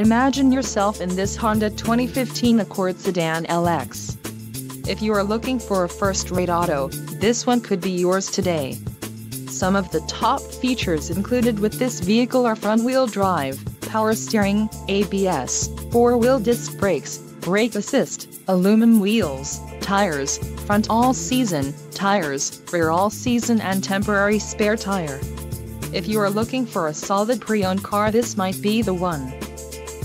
Imagine yourself in this Honda 2015 Accord Sedan LX. If you are looking for a first-rate auto, this one could be yours today. Some of the top features included with this vehicle are front-wheel drive, power steering, ABS, four-wheel disc brakes, brake assist, aluminum wheels, tires, front all-season, tires, rear all-season and temporary spare tire. If you are looking for a solid pre-owned car this might be the one.